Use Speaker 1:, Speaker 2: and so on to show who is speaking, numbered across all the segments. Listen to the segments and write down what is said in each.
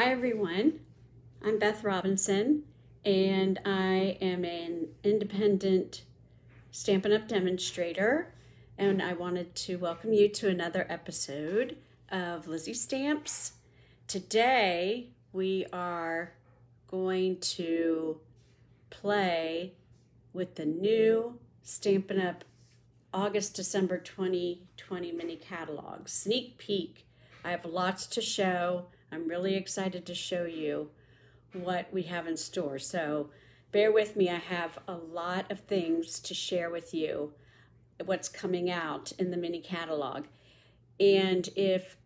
Speaker 1: Hi everyone, I'm Beth Robinson and I am an independent Stampin' Up! demonstrator and I wanted to welcome you to another episode of Lizzy Stamps. Today we are going to play with the new Stampin' Up! August December 2020 mini catalog. Sneak peek. I have lots to show. I'm really excited to show you what we have in store. So bear with me. I have a lot of things to share with you what's coming out in the mini catalog. And if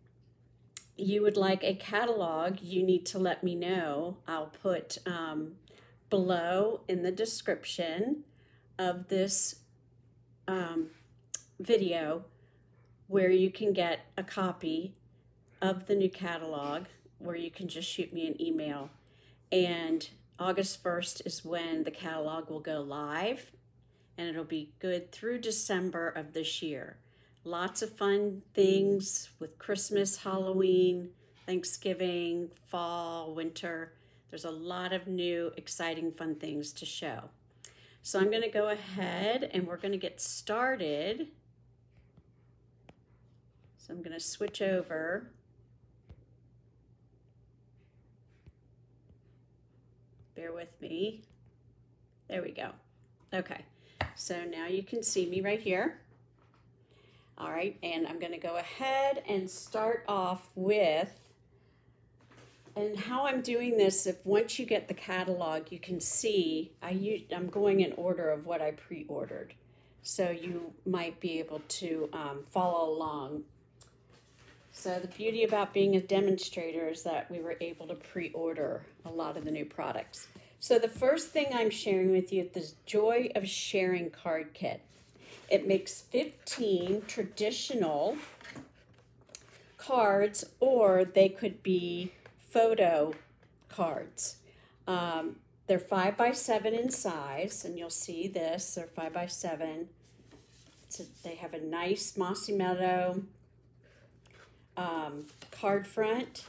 Speaker 1: you would like a catalog, you need to let me know. I'll put um, below in the description of this um, video where you can get a copy of the new catalog where you can just shoot me an email. And August 1st is when the catalog will go live and it'll be good through December of this year. Lots of fun things with Christmas, Halloween, Thanksgiving, fall, winter. There's a lot of new, exciting, fun things to show. So I'm going to go ahead and we're going to get started. So I'm going to switch over. Bear with me. There we go. Okay, so now you can see me right here. All right, and I'm going to go ahead and start off with and how I'm doing this, if once you get the catalog, you can see I use, I'm going in order of what I pre-ordered. So you might be able to um, follow along. So the beauty about being a demonstrator is that we were able to pre-order a lot of the new products. So the first thing I'm sharing with you is the Joy of Sharing card kit. It makes 15 traditional cards or they could be photo cards. Um, they're five by seven in size, and you'll see this. They're five by seven. A, they have a nice mossy meadow um, card front,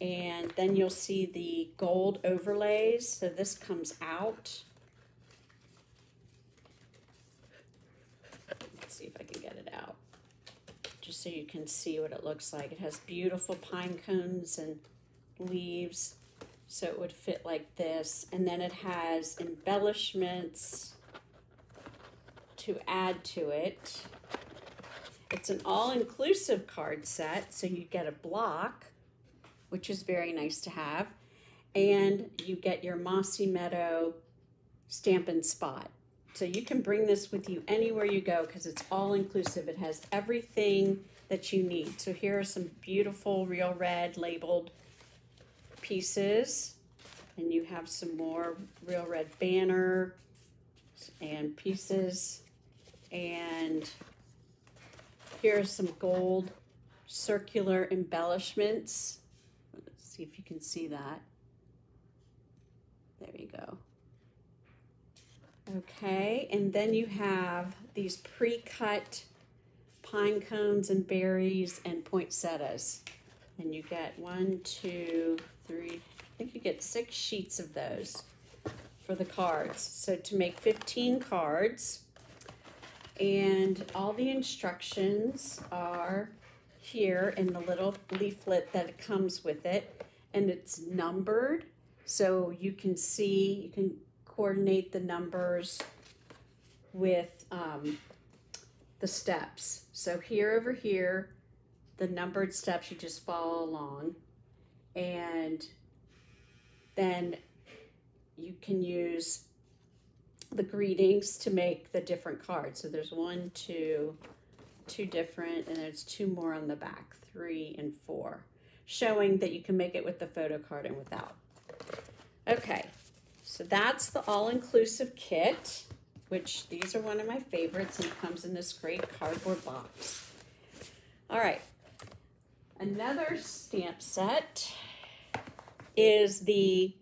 Speaker 1: and then you'll see the gold overlays. So this comes out. Let's see if I can get it out, just so you can see what it looks like. It has beautiful pine cones and leaves so it would fit like this and then it has embellishments to add to it it's an all-inclusive card set so you get a block which is very nice to have and you get your mossy meadow Stampin' Spot. So you can bring this with you anywhere you go because it's all inclusive it has everything that you need. So here are some beautiful real red labeled pieces and you have some more real red banner and pieces and here's some gold circular embellishments. Let's see if you can see that. There you go. Okay and then you have these pre-cut pine cones and berries and poinsettias. And you get one two three, I think you get six sheets of those for the cards. So to make 15 cards, and all the instructions are here in the little leaflet that comes with it, and it's numbered, so you can see, you can coordinate the numbers with um, the steps. So here over here, the numbered steps, you just follow along and then you can use the greetings to make the different cards. So there's one, two, two different, and there's two more on the back, three and four, showing that you can make it with the photo card and without. Okay, so that's the all-inclusive kit, which these are one of my favorites and comes in this great cardboard box. All right, another stamp set is the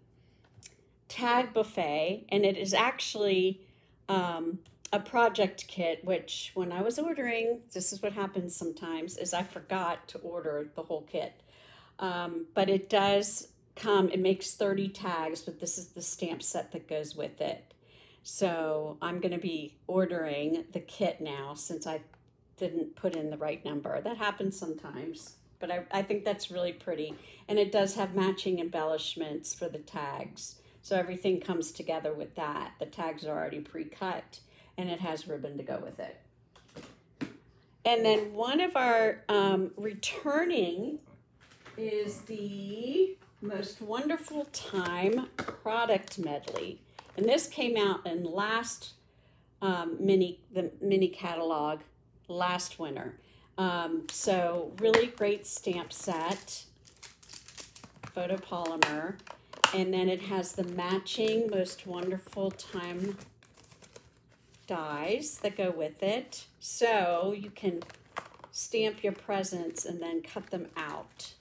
Speaker 1: tag buffet, and it is actually um, a project kit, which when I was ordering, this is what happens sometimes, is I forgot to order the whole kit. Um, but it does come, it makes 30 tags, but this is the stamp set that goes with it. So I'm going to be ordering the kit now since I didn't put in the right number. That happens sometimes, but I, I think that's really pretty. And it does have matching embellishments for the tags. So everything comes together with that. The tags are already pre-cut and it has ribbon to go with it. And then one of our um, returning is the Most Wonderful Time product medley. And this came out in last um, mini, the mini catalog last winter. Um, so really great stamp set, photopolymer. And then it has the matching Most Wonderful Time dies that go with it. So you can stamp your presents and then cut them out,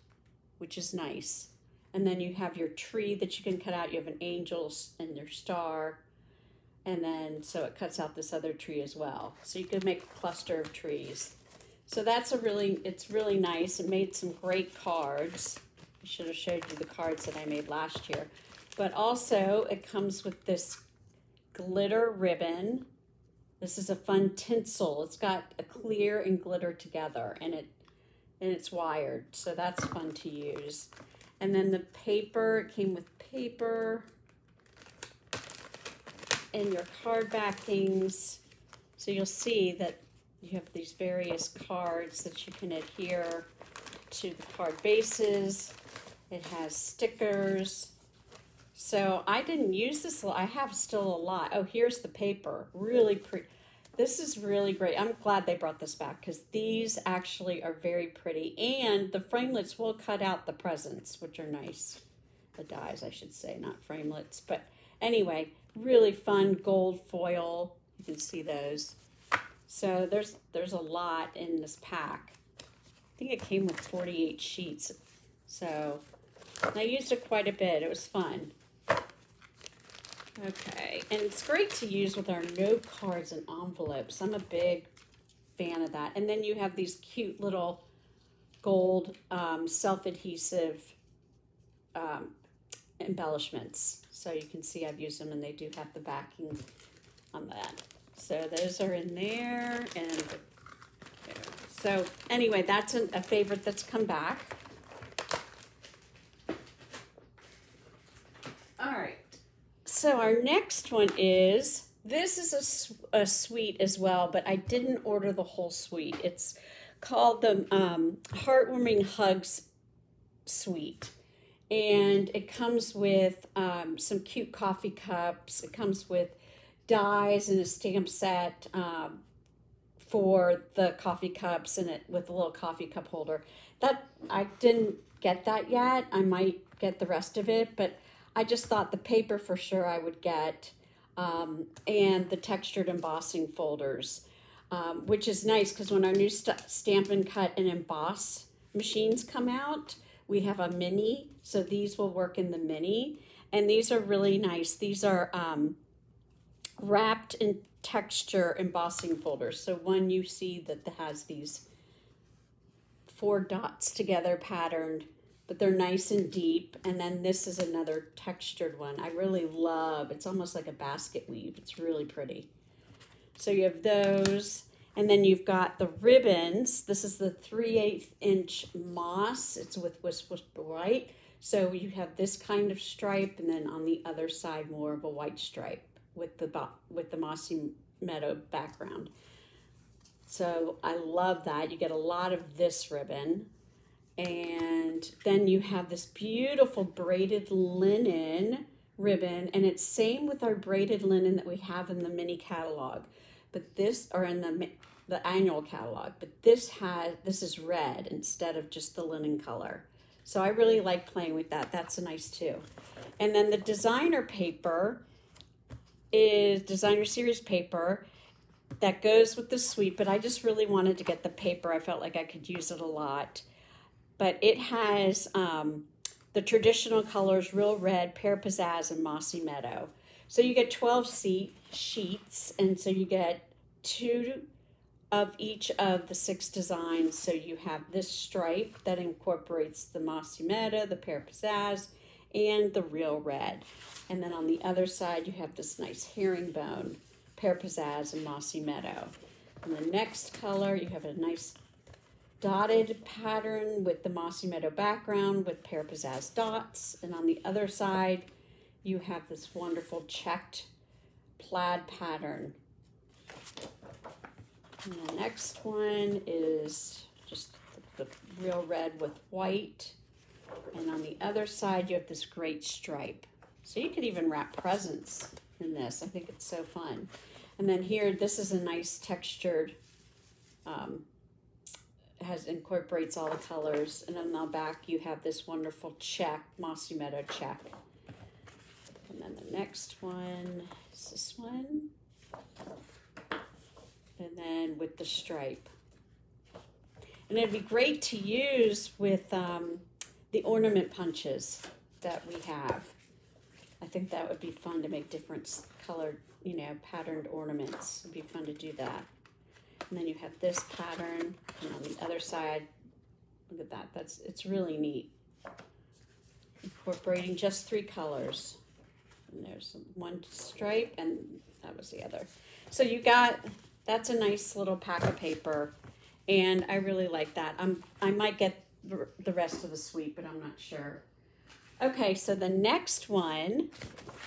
Speaker 1: which is nice. And then you have your tree that you can cut out. You have an angel and your star. And then, so it cuts out this other tree as well. So you could make a cluster of trees. So that's a really, it's really nice. It made some great cards. I should have showed you the cards that I made last year. But also it comes with this glitter ribbon this is a fun tinsel. It's got a clear and glitter together and it and it's wired. So that's fun to use. And then the paper, it came with paper and your card backings. So you'll see that you have these various cards that you can adhere to the card bases. It has stickers. So I didn't use this. I have still a lot. Oh, here's the paper. Really pretty. This is really great. I'm glad they brought this back because these actually are very pretty. And the framelits will cut out the presents, which are nice. The dies, I should say, not framelits. But anyway, really fun gold foil. You can see those. So there's there's a lot in this pack. I think it came with 48 sheets. So I used it quite a bit. It was fun. Okay, and it's great to use with our note cards and envelopes. I'm a big fan of that. And then you have these cute little gold um, self-adhesive um, embellishments. So you can see I've used them and they do have the backing on that. So those are in there and so anyway, that's an, a favorite that's come back. All right. So our next one is, this is a, a suite as well, but I didn't order the whole suite. It's called the um, Heartwarming Hugs Suite. And it comes with um, some cute coffee cups. It comes with dies and a stamp set um, for the coffee cups and it with a little coffee cup holder. That I didn't get that yet. I might get the rest of it, but I just thought the paper for sure I would get um, and the textured embossing folders, um, which is nice because when our new st Stampin' Cut and Emboss machines come out, we have a mini, so these will work in the mini. And these are really nice. These are um, wrapped in texture embossing folders. So one you see that has these four dots together patterned but they're nice and deep. And then this is another textured one. I really love, it's almost like a basket weave. It's really pretty. So you have those. And then you've got the ribbons. This is the 3 8 inch moss. It's with Whisper White. So you have this kind of stripe, and then on the other side, more of a white stripe with the with the mossy meadow background. So I love that. You get a lot of this ribbon. And then you have this beautiful braided linen ribbon. And it's same with our braided linen that we have in the mini catalog. But this, or in the, the annual catalog. But this has, this is red instead of just the linen color. So I really like playing with that. That's a nice too. And then the designer paper is designer series paper that goes with the suite, but I just really wanted to get the paper. I felt like I could use it a lot but it has um, the traditional colors, real red, pear pizzazz, and mossy meadow. So you get 12 seat sheets, and so you get two of each of the six designs. So you have this stripe that incorporates the mossy meadow, the pear pizzazz, and the real red. And then on the other side, you have this nice herringbone, pear pizzazz, and mossy meadow. And the next color, you have a nice dotted pattern with the mossy meadow background with pear pizzazz dots. And on the other side, you have this wonderful checked plaid pattern. And the next one is just the, the real red with white. And on the other side, you have this great stripe. So you could even wrap presents in this. I think it's so fun. And then here, this is a nice textured, um, has incorporates all the colors. And on the back, you have this wonderful check, Mossy Meadow check. And then the next one is this one. And then with the stripe. And it'd be great to use with um, the ornament punches that we have. I think that would be fun to make different colored, you know, patterned ornaments. It'd be fun to do that. And then you have this pattern, and on the other side, look at that. That's it's really neat. Incorporating just three colors. And there's one stripe, and that was the other. So you got that's a nice little pack of paper, and I really like that. I'm I might get the rest of the suite, but I'm not sure. Okay, so the next one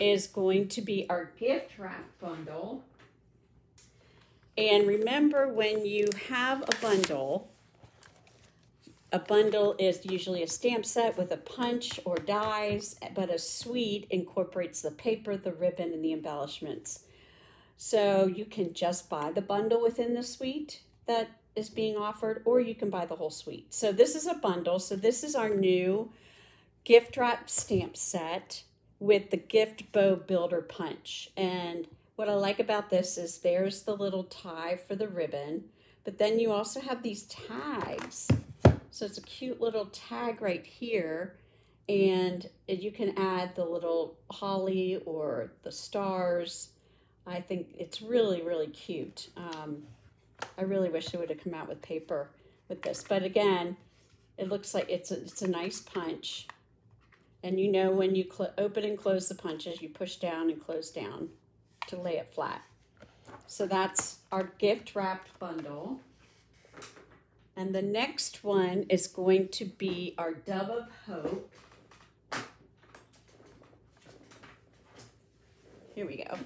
Speaker 1: is going to be our gift wrap bundle. And remember when you have a bundle, a bundle is usually a stamp set with a punch or dies, but a suite incorporates the paper, the ribbon, and the embellishments. So you can just buy the bundle within the suite that is being offered, or you can buy the whole suite. So this is a bundle. So this is our new gift wrap stamp set with the gift bow builder punch. And what I like about this is there's the little tie for the ribbon, but then you also have these tags. So it's a cute little tag right here. And you can add the little holly or the stars. I think it's really, really cute. Um, I really wish they would have come out with paper with this. But again, it looks like it's a, it's a nice punch. And you know when you open and close the punches, you push down and close down to lay it flat. So that's our gift wrapped bundle. And the next one is going to be our Dove of Hope. Here we go.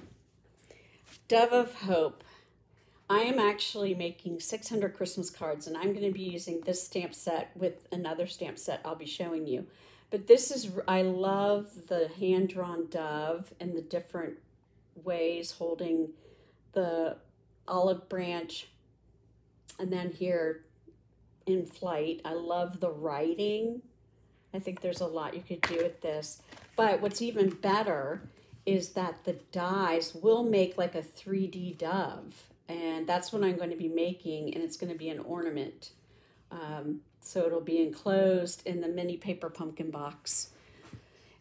Speaker 1: Dove of Hope. I am actually making 600 Christmas cards and I'm going to be using this stamp set with another stamp set I'll be showing you. But this is, I love the hand-drawn dove and the different ways holding the olive branch. And then here in flight, I love the writing. I think there's a lot you could do with this. But what's even better is that the dies will make like a 3D dove and that's what I'm going to be making and it's going to be an ornament. Um, so it'll be enclosed in the mini paper pumpkin box.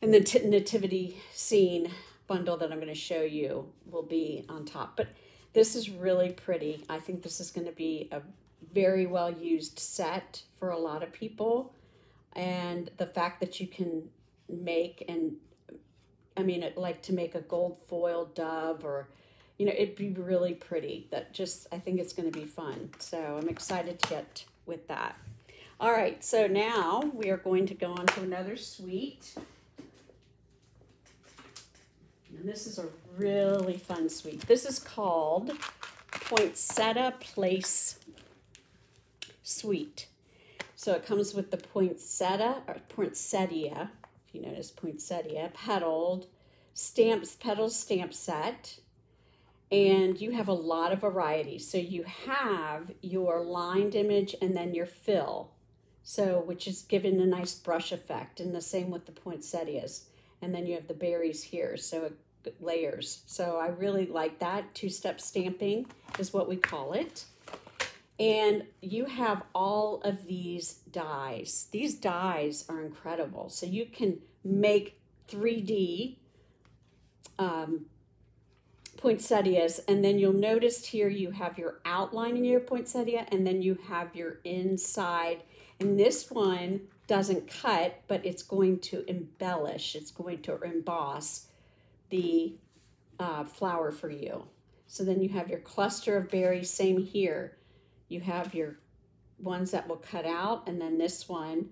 Speaker 1: And the nativity scene bundle that I'm going to show you will be on top. But this is really pretty. I think this is going to be a very well used set for a lot of people. And the fact that you can make and I mean, like to make a gold foil dove or you know, it'd be really pretty. That just, I think it's going to be fun. So I'm excited to get with that. All right, so now we are going to go on to another suite. And this is a really fun suite. This is called Poinsettia Place Suite. So it comes with the poinsettia, or poinsettia, if you notice poinsettia, petaled, stamps, petal stamp set, and you have a lot of variety. So you have your lined image and then your fill, so which is given a nice brush effect, and the same with the poinsettias. And then you have the berries here, so layers. So I really like that. Two-step stamping is what we call it. And you have all of these dies. These dies are incredible. So you can make 3D um, poinsettias and then you'll notice here you have your outline in your poinsettia and then you have your inside and this one doesn't cut, but it's going to embellish, it's going to emboss the uh, flower for you. So then you have your cluster of berries, same here. You have your ones that will cut out, and then this one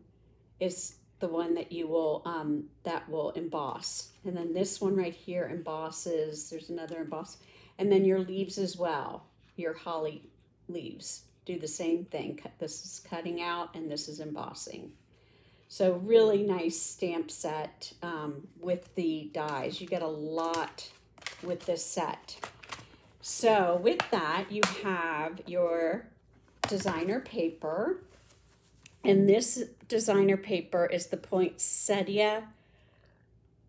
Speaker 1: is the one that you will, um, that will emboss. And then this one right here embosses, there's another emboss. And then your leaves as well, your holly leaves do the same thing. This is cutting out and this is embossing. So really nice stamp set um, with the dies. You get a lot with this set. So with that, you have your designer paper. And this designer paper is the Poinsettia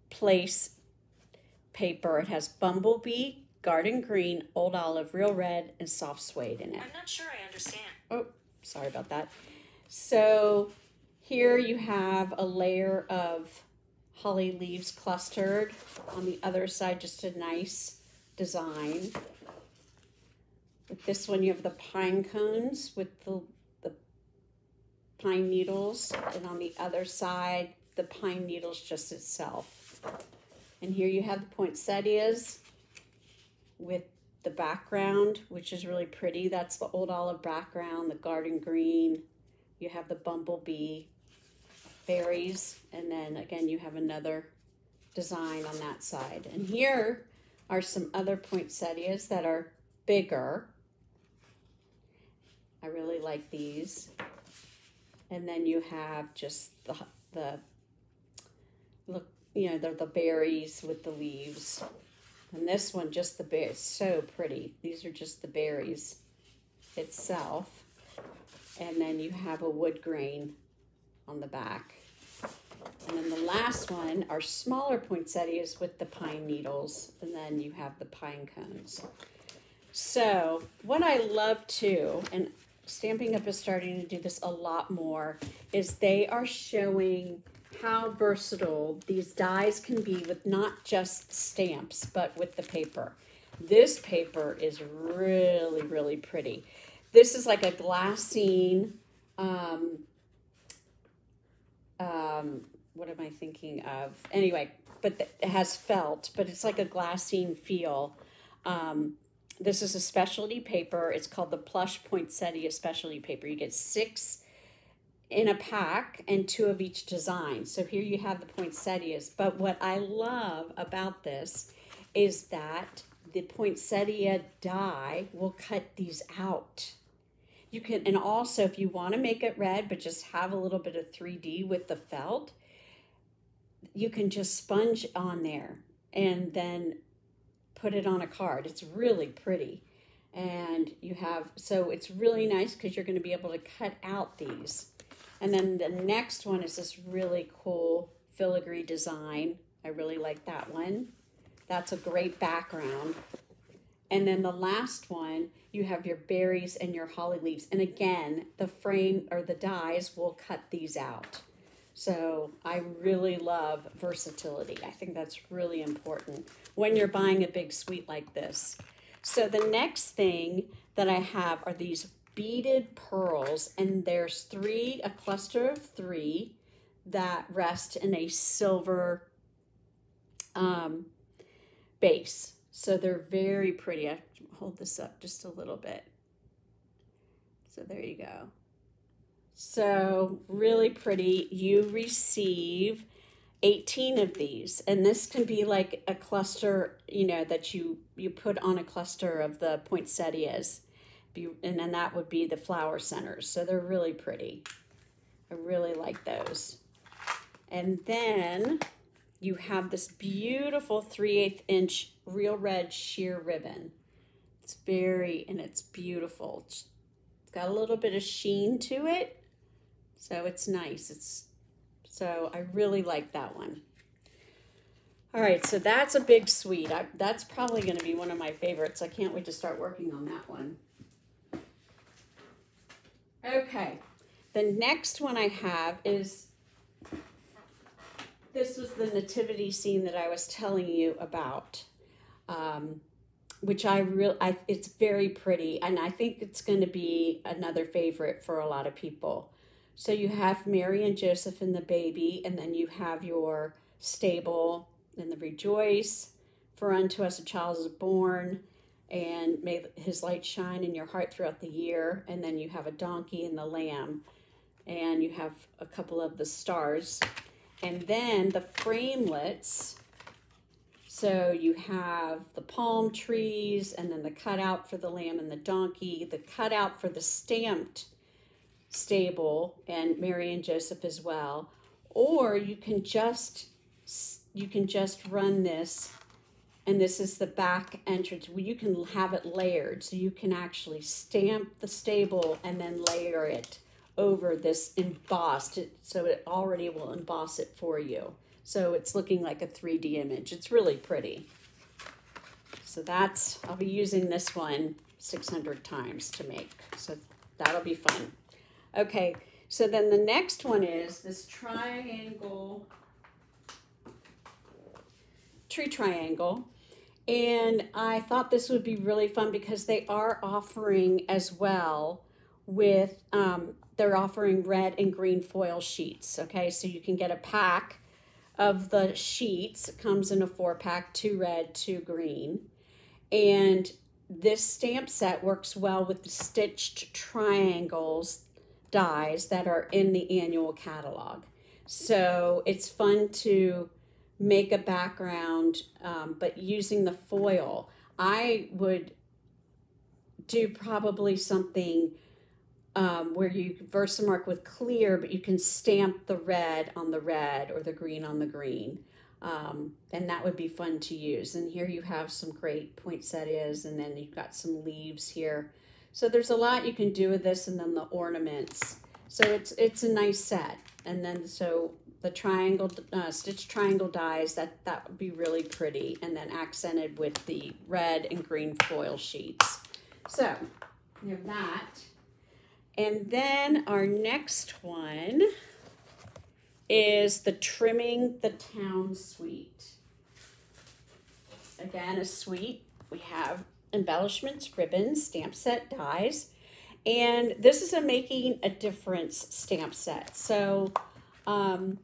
Speaker 1: Place paper. It has bumblebee, garden green, old olive, real red, and soft suede in it.
Speaker 2: I'm not sure I understand.
Speaker 1: Oh, sorry about that. So here you have a layer of holly leaves clustered. On the other side, just a nice design. With this one, you have the pine cones with the, the pine needles. And on the other side, the pine needles just itself. And here you have the poinsettias with the background, which is really pretty. That's the old olive background, the garden green. You have the bumblebee berries, and then again, you have another design on that side. And here are some other poinsettias that are bigger. I really like these. And then you have just the, the look, you know, the, the berries with the leaves. And this one, just the berries, so pretty. These are just the berries itself. And then you have a wood grain on the back. And then the last one are smaller poinsettias with the pine needles. And then you have the pine cones. So what I love too, and Stampin' Up is starting to do this a lot more, is they are showing how versatile these dies can be with not just stamps, but with the paper. This paper is really, really pretty. This is like a glassine, um, um, what am I thinking of? Anyway, but it has felt, but it's like a glassine feel. Um, this is a specialty paper. It's called the Plush Poinsettia Specialty Paper. You get six in a pack and two of each design. So here you have the poinsettias. But what I love about this is that the poinsettia die will cut these out. You can, and also if you want to make it red, but just have a little bit of 3D with the felt, you can just sponge on there and then put it on a card. It's really pretty. And you have, so it's really nice because you're going to be able to cut out these. And then the next one is this really cool filigree design. I really like that one. That's a great background. And then the last one, you have your berries and your holly leaves. And again, the frame or the dies will cut these out. So I really love versatility. I think that's really important when you're buying a big suite like this. So the next thing that I have are these beaded pearls and there's three, a cluster of three that rest in a silver um, base. So they're very pretty. I hold this up just a little bit. So there you go. So really pretty. You receive 18 of these and this can be like a cluster, you know, that you you put on a cluster of the poinsettias and then that would be the flower centers. So they're really pretty. I really like those. And then you have this beautiful 3 8 inch real red sheer ribbon. It's very, and it's beautiful. It's got a little bit of sheen to it. So it's nice. It's So I really like that one. All right, so that's a big suite. I, that's probably going to be one of my favorites. I can't wait to start working on that one. Okay, the next one I have is, this was the nativity scene that I was telling you about, um, which I real I it's very pretty, and I think it's going to be another favorite for a lot of people. So you have Mary and Joseph and the baby, and then you have your stable and the rejoice. For unto us a child is born, and may his light shine in your heart throughout the year. And then you have a donkey and the lamb, and you have a couple of the stars. And then the framelits. So you have the palm trees, and then the cutout for the lamb and the donkey, the cutout for the stamped stable and Mary and Joseph as well. Or you can just you can just run this and this is the back entrance you can have it layered so you can actually stamp the stable and then layer it over this embossed so it already will emboss it for you. So it's looking like a 3d image. It's really pretty. So that's i'll be using this one 600 times to make. So that'll be fun. Okay, so then the next one is this triangle, tree triangle. And I thought this would be really fun because they are offering as well with, um, they're offering red and green foil sheets. Okay, so you can get a pack of the sheets. It comes in a four pack, two red, two green. And this stamp set works well with the stitched triangles dies that are in the annual catalog. So it's fun to make a background, um, but using the foil. I would do probably something um, where you Versamark with clear, but you can stamp the red on the red or the green on the green. Um, and that would be fun to use. And here you have some great poinsettias, and then you've got some leaves here. So there's a lot you can do with this and then the ornaments. So it's it's a nice set. And then so the triangle, uh, stitch triangle dies, that, that would be really pretty. And then accented with the red and green foil sheets. So you have that. And then our next one is the Trimming the Town Suite. Again, a suite. We have embellishments, ribbons, stamp set, dies. And this is a Making a Difference stamp set. So um,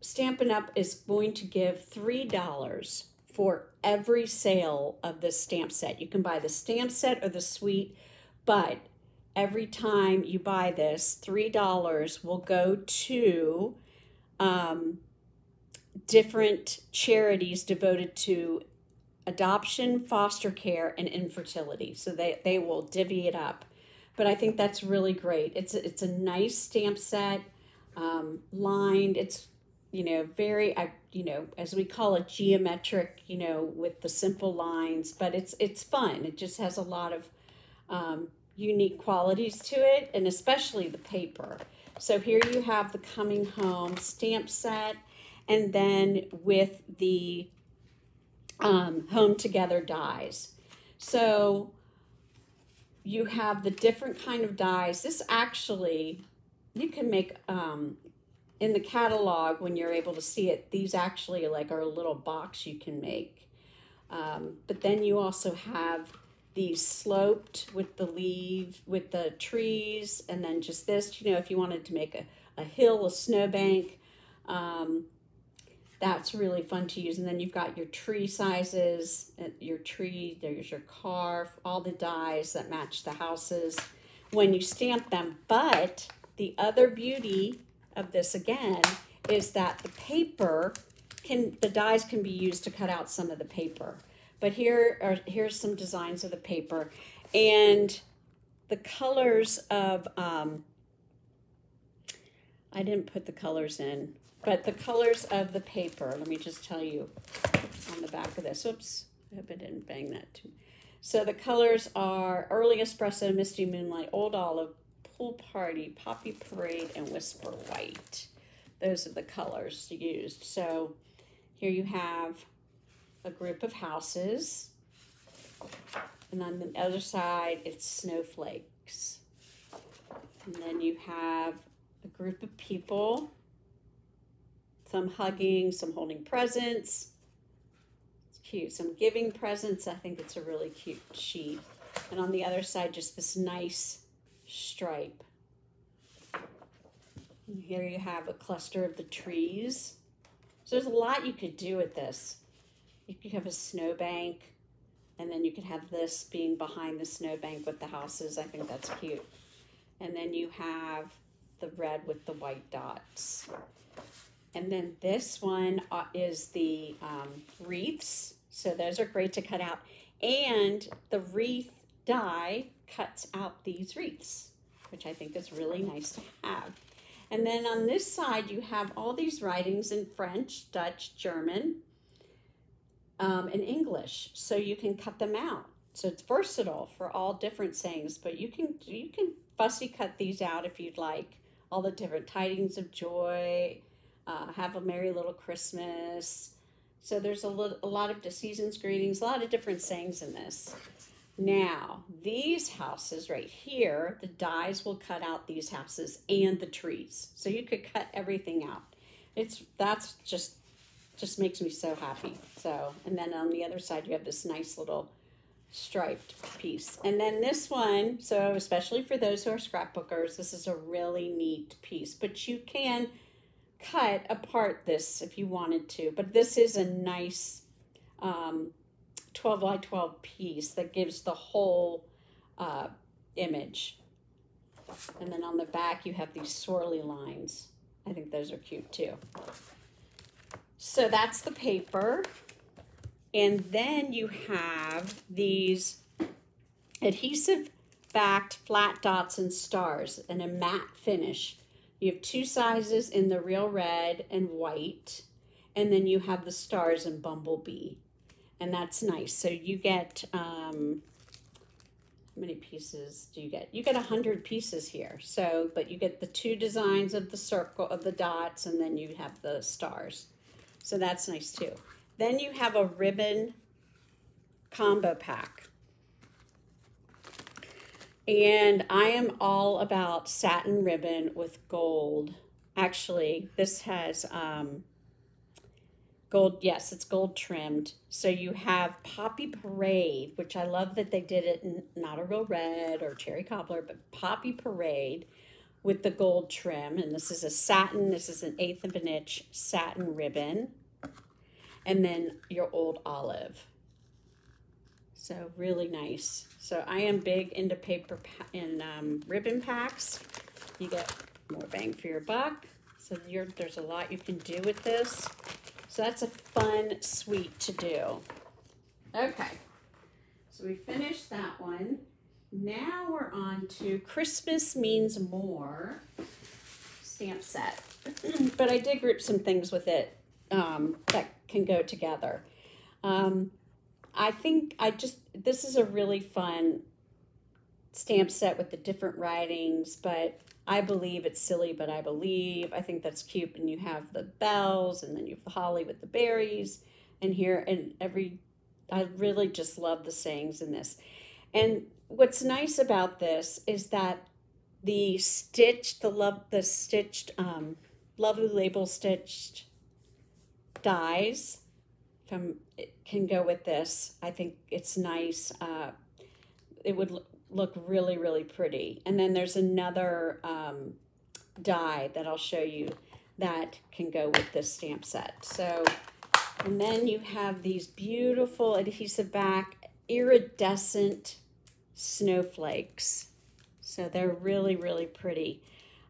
Speaker 1: Stampin' Up! is going to give $3 for every sale of this stamp set. You can buy the stamp set or the suite, but every time you buy this, $3 will go to um, different charities devoted to adoption, foster care, and infertility. So they, they will divvy it up. But I think that's really great. It's a, it's a nice stamp set, um, lined. It's you know very I you know as we call it geometric. You know with the simple lines, but it's it's fun. It just has a lot of um, unique qualities to it, and especially the paper. So here you have the coming home stamp set, and then with the um, Home Together dies. So you have the different kind of dies. This actually, you can make, um, in the catalog when you're able to see it, these actually like are a little box you can make. Um, but then you also have these sloped with the leaves, with the trees, and then just this, you know, if you wanted to make a, a hill, a snowbank, um, that's really fun to use. And then you've got your tree sizes, uh, your tree, there's your car, all the dies that match the houses when you stamp them. But the other beauty of this again is that the paper can, the dies can be used to cut out some of the paper. But here are, here's some designs of the paper. And the colors of, um, I didn't put the colors in but the colors of the paper, let me just tell you on the back of this. Oops, I hope I didn't bang that too. So the colors are Early Espresso, Misty Moonlight, Old Olive, Pool Party, Poppy Parade, and Whisper White. Those are the colors used. So here you have a group of houses. And on the other side, it's snowflakes. And then you have a group of people some hugging, some holding presents. It's cute. Some giving presents. I think it's a really cute sheet. And on the other side, just this nice stripe. And here you have a cluster of the trees. So there's a lot you could do with this. You could have a snowbank, and then you could have this being behind the snowbank with the houses. I think that's cute. And then you have the red with the white dots. And then this one uh, is the um, wreaths. So those are great to cut out. And the wreath die cuts out these wreaths, which I think is really nice to have. And then on this side, you have all these writings in French, Dutch, German, um, and English. So you can cut them out. So it's versatile for all different sayings, but you can you can fussy cut these out if you'd like. All the different tidings of joy, uh, have a merry little Christmas. So there's a, little, a lot of the season's greetings, a lot of different sayings in this. Now, these houses right here, the dies will cut out these houses and the trees. So you could cut everything out. It's that's just just makes me so happy. So, and then on the other side you have this nice little striped piece. And then this one, so especially for those who are scrapbookers, this is a really neat piece, but you can cut apart this if you wanted to, but this is a nice um, 12 by 12 piece that gives the whole uh, image. And then on the back, you have these swirly lines. I think those are cute too. So that's the paper. And then you have these adhesive backed flat dots and stars and a matte finish. You have two sizes in the real red and white. And then you have the stars and bumblebee and that's nice. So you get, um, how many pieces do you get? You get a hundred pieces here. So, but you get the two designs of the circle, of the dots, and then you have the stars. So that's nice too. Then you have a ribbon combo pack. And I am all about satin ribbon with gold. Actually, this has um, Gold, yes, it's gold trimmed. So you have Poppy Parade, which I love that they did it in not a real red or cherry cobbler, but Poppy Parade with the gold trim. And this is a satin, this is an eighth of an inch satin ribbon. And then your old olive. So really nice. So I am big into paper and um, ribbon packs. You get more bang for your buck. So there's a lot you can do with this. So that's a fun sweet to do. Okay, so we finished that one. Now we're on to Christmas Means More stamp set. but I did group some things with it um, that can go together. Um, I think I just, this is a really fun stamp set with the different writings, but I believe it's silly, but I believe. I think that's cute. And you have the bells, and then you have the holly with the berries. And here, and every, I really just love the sayings in this. And what's nice about this is that the stitched, the love, the stitched, um, lovely label stitched dies from can go with this. I think it's nice. Uh, it would look really, really pretty. And then there's another um, die that I'll show you that can go with this stamp set. So, and then you have these beautiful adhesive back iridescent snowflakes. So they're really, really pretty.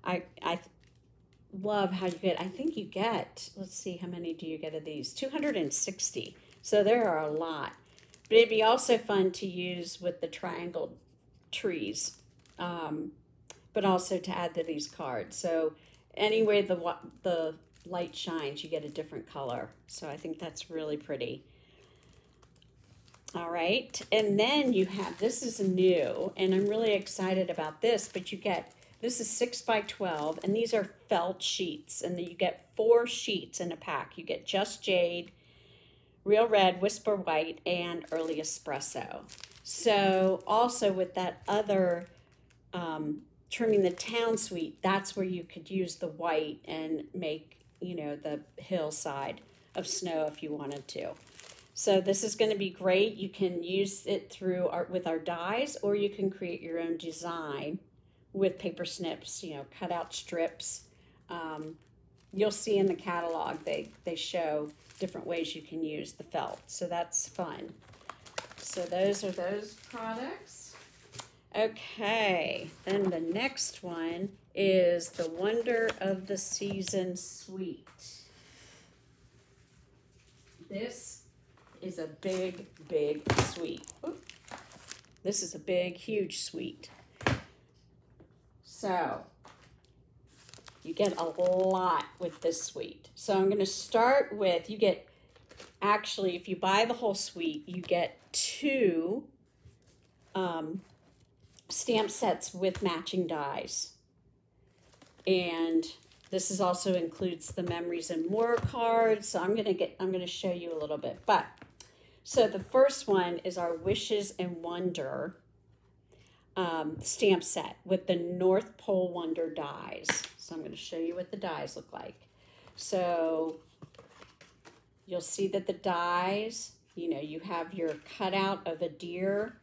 Speaker 1: I, I love how you get, I think you get, let's see, how many do you get of these? 260. So there are a lot. But it'd be also fun to use with the triangle trees, um, but also to add to these cards. So anyway the, the light shines, you get a different color. So I think that's really pretty. All right, and then you have, this is new, and I'm really excited about this, but you get, this is 6 by 12, and these are felt sheets, and you get four sheets in a pack. You get Just Jade, Real Red, Whisper White, and Early Espresso. So also with that other um, trimming the town suite, that's where you could use the white and make, you know, the hillside of snow if you wanted to. So this is going to be great. You can use it through our, with our dies or you can create your own design with paper snips, you know, cut out strips um, you'll see in the catalog they, they show different ways you can use the felt. So that's fun. So those are those products. Okay, then the next one is the Wonder of the Season Suite. This is a big, big suite. This is a big, huge suite. So, you get a lot with this suite. So I'm going to start with, you get, actually, if you buy the whole suite, you get two um, stamp sets with matching dies. And this is also includes the memories and more cards. So I'm gonna get I'm gonna show you a little bit. But so the first one is our Wishes and Wonder um, stamp set with the North Pole Wonder dies. So I'm gonna show you what the dies look like. So you'll see that the dies, you know, you have your cutout of a deer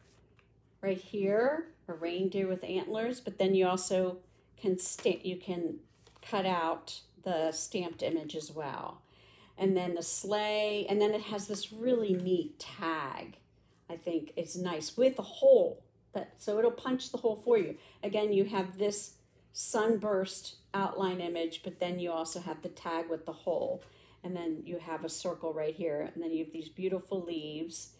Speaker 1: right here, a reindeer with antlers, but then you also can stamp, you can cut out the stamped image as well. And then the sleigh, and then it has this really neat tag. I think it's nice with a hole, but so it'll punch the hole for you. Again, you have this sunburst outline image, but then you also have the tag with the hole. And then you have a circle right here, and then you have these beautiful leaves.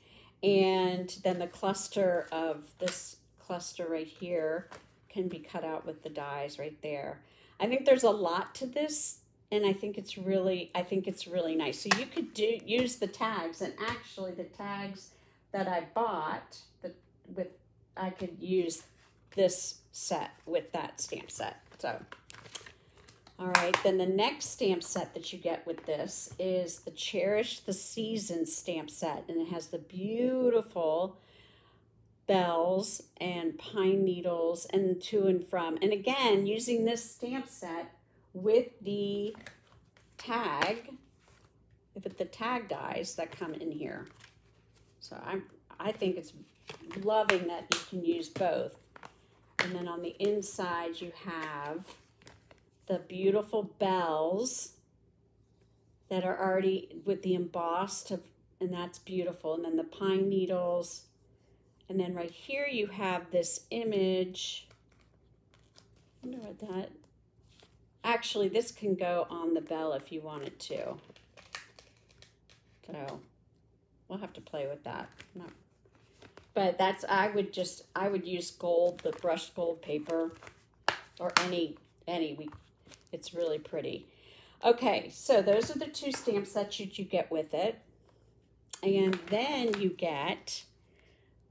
Speaker 1: And then the cluster of this cluster right here can be cut out with the dies right there. I think there's a lot to this and I think it's really I think it's really nice. So you could do use the tags and actually the tags that I bought the with I could use this set with that stamp set. So all right, then the next stamp set that you get with this is the Cherish the Season stamp set and it has the beautiful bells and pine needles and to and from. And again, using this stamp set with the tag, if it, the tag dies that come in here. So I'm, I think it's loving that you can use both. And then on the inside you have the beautiful bells that are already with the embossed of, and that's beautiful. And then the pine needles and then right here you have this image. I wonder what that, actually this can go on the bell if you wanted to. So we'll have to play with that. No. But that's, I would just, I would use gold, the brushed gold paper or any, any, we, it's really pretty. Okay, so those are the two stamp sets that you get with it. And then you get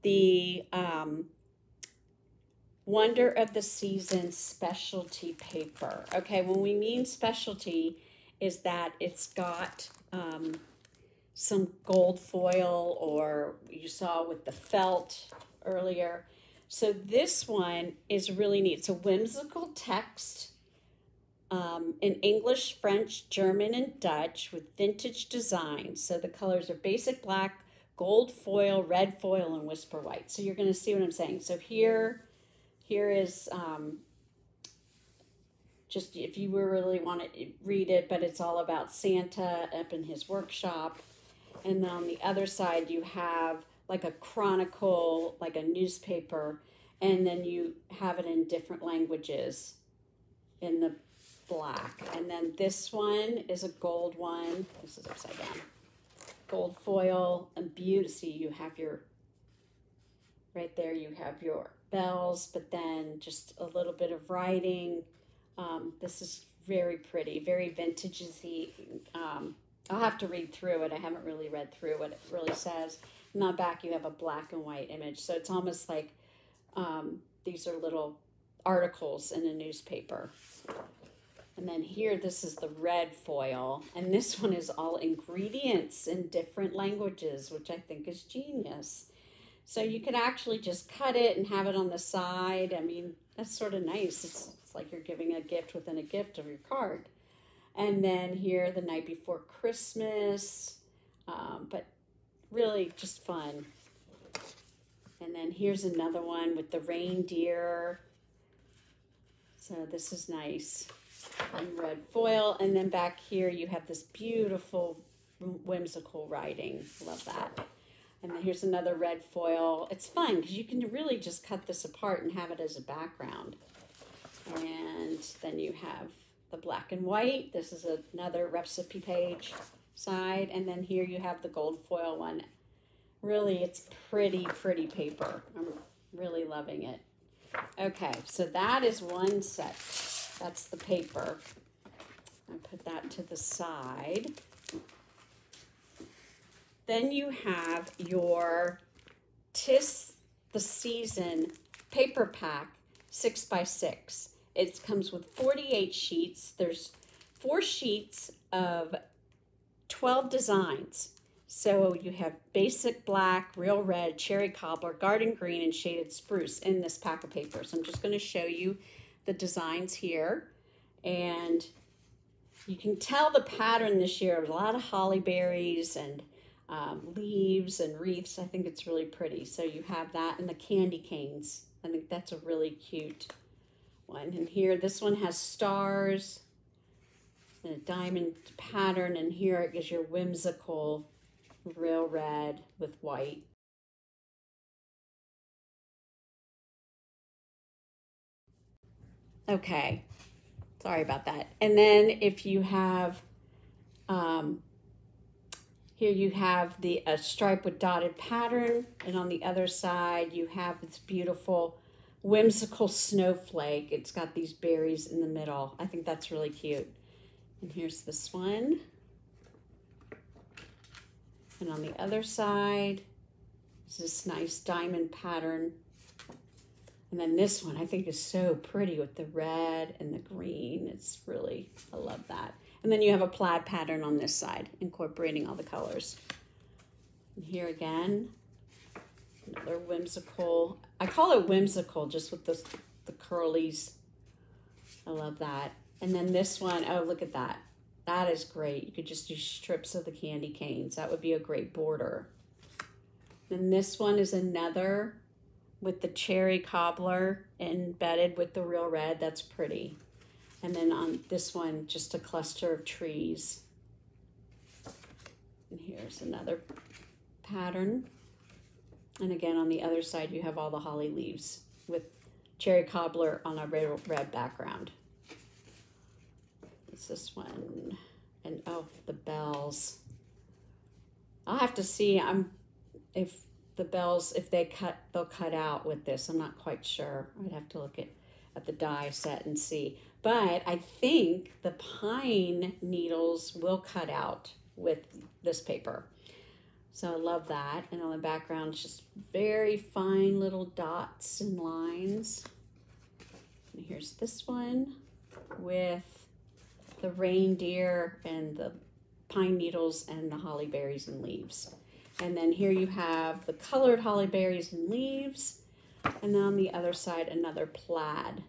Speaker 1: the um, Wonder of the Season specialty paper. Okay, when we mean specialty, is that it's got um, some gold foil or you saw with the felt earlier. So this one is really neat. It's a whimsical text um, in English, French, German, and Dutch with vintage designs. So the colors are basic black, gold foil, red foil, and whisper white. So you're going to see what I'm saying. So here, here is um, just if you really want to read it, but it's all about Santa up in his workshop. And then on the other side, you have like a chronicle, like a newspaper, and then you have it in different languages in the black. And then this one is a gold one. This is upside down gold foil and beauty. See, you have your, right there, you have your bells, but then just a little bit of writing. Um, this is very pretty, very vintagey. Um, I'll have to read through it. I haven't really read through what it really says. In the back, you have a black and white image. So it's almost like um, these are little articles in a newspaper. And then here, this is the red foil. And this one is all ingredients in different languages, which I think is genius. So you can actually just cut it and have it on the side. I mean, that's sort of nice. It's, it's like you're giving a gift within a gift of your card. And then here, the night before Christmas. Um, but really just fun. And then here's another one with the reindeer. So this is nice. and red foil. And then back here you have this beautiful whimsical writing. Love that. And then here's another red foil. It's fun because you can really just cut this apart and have it as a background. And then you have the black and white. This is another recipe page side. And then here you have the gold foil one. Really, it's pretty, pretty paper. I'm really loving it. Okay, so that is one set. That's the paper. I put that to the side. Then you have your Tis the Season paper pack, six by six. It comes with 48 sheets. There's four sheets of 12 designs. So you have basic black, real red, cherry cobbler, garden green, and shaded spruce in this pack of paper. So I'm just going to show you the designs here. And you can tell the pattern this year, a lot of holly berries and um, leaves and wreaths. I think it's really pretty. So you have that and the candy canes. I think that's a really cute one. And here, this one has stars and a diamond pattern. And here is your whimsical real red with white. Okay, sorry about that. And then if you have um, here you have the a stripe with dotted pattern, and on the other side you have this beautiful whimsical snowflake. It's got these berries in the middle. I think that's really cute. And here's this one. And on the other side is this nice diamond pattern. And then this one I think is so pretty with the red and the green. It's really, I love that. And then you have a plaid pattern on this side, incorporating all the colors. And here again, another whimsical, I call it whimsical just with the, the curlies. I love that. And then this one, oh, look at that. That is great. You could just do strips of the candy canes. That would be a great border. Then this one is another with the cherry cobbler embedded with the real red. That's pretty. And then on this one, just a cluster of trees. And here's another pattern. And again, on the other side, you have all the holly leaves with cherry cobbler on a red, red background. It's this one. And oh, the bells. I'll have to see I'm if the bells, if they cut, they'll cut out with this. I'm not quite sure. I'd have to look at, at the die set and see. But I think the pine needles will cut out with this paper. So I love that. And on the background, it's just very fine little dots and lines. And here's this one with the reindeer and the pine needles and the holly berries and leaves. And then here you have the colored holly berries and leaves. And then on the other side, another plaid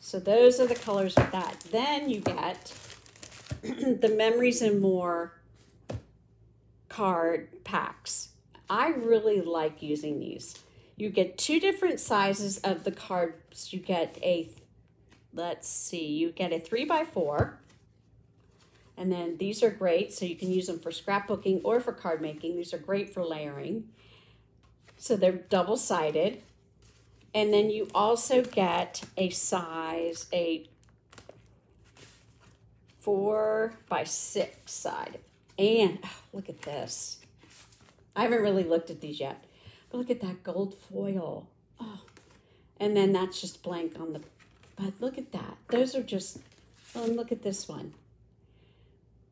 Speaker 1: so those are the colors with that. Then you get the Memories and More card packs. I really like using these. You get two different sizes of the cards. You get a, let's see, you get a three by four. And then these are great, so you can use them for scrapbooking or for card making. These are great for layering. So they're double-sided. And then you also get a size, a four by six side. And oh, look at this. I haven't really looked at these yet, but look at that gold foil. Oh, and then that's just blank on the, but look at that. Those are just, oh, and look at this one.